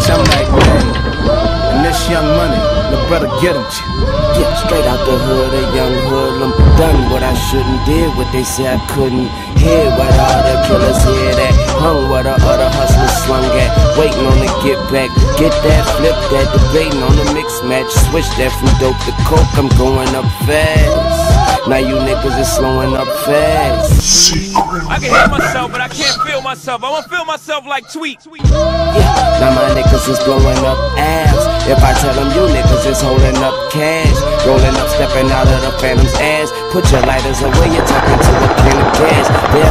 bitch, I'm like, man. And this young money, the brother get him. Yeah, straight out the hood, a young hoodlum. Done what I shouldn't, did what they say I couldn't. Hear what all the killers hear that. Hung what the other hustlers slung at. Waiting on the get back. Get that, flip that, debating on the mix match. Switch that from dope to coke, I'm going up fast. Now you niggas is slowing up fast. I can hear myself, but I can't feel myself. I wanna feel myself like Tweet. Yeah, now my niggas is blowing up abs. If I tell them you niggas is holding up cash, rolling up, stepping out of the phantom's ass. Put your lighters away, you're talking to a can of. There's